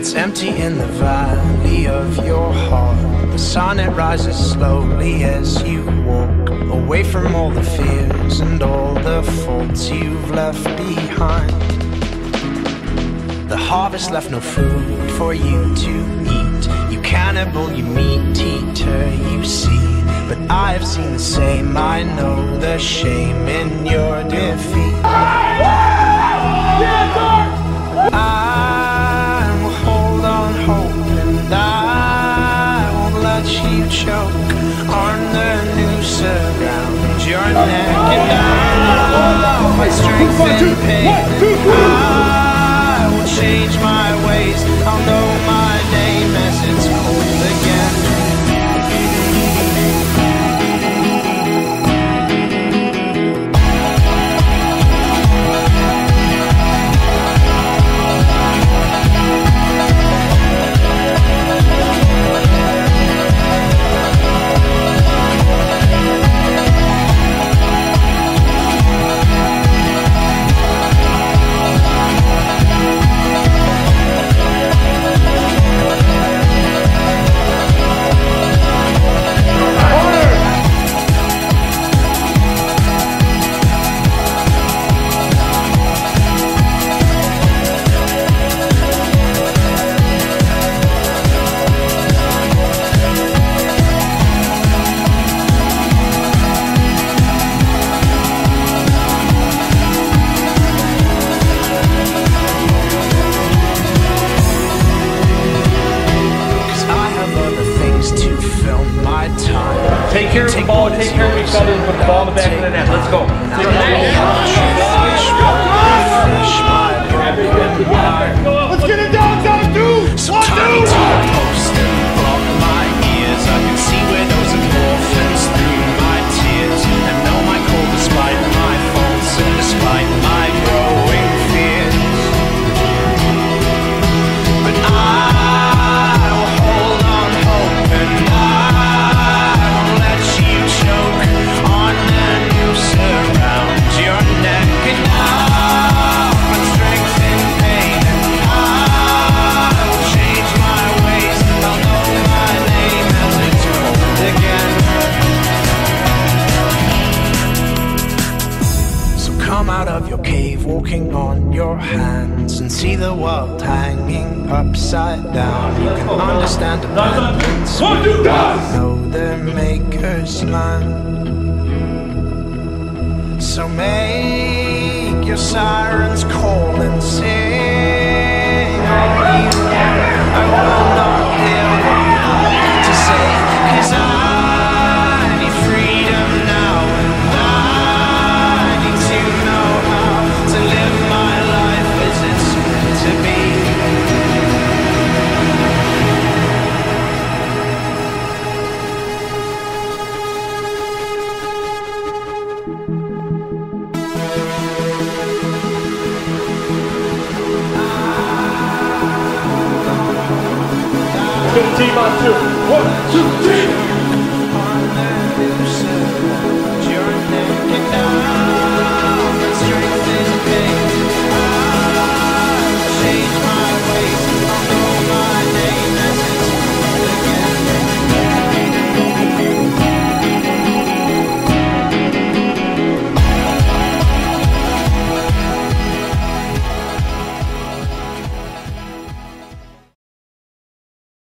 It's empty in the valley of your heart. The sun it rises slowly as you walk away from all the fears and all the faults you've left behind. The harvest left no food for you to eat. You cannibal, you meat eater, you see. But I have seen the same. I know the shame in your defeat. And my strength pain I will change my ways I'll know my care of the ball, take care of each other, and put the ball in the back of the net. Let's go. Walking on your hands, and see the world hanging upside down. You can understand abundance. Know the maker's land. To team on two. One, two, three!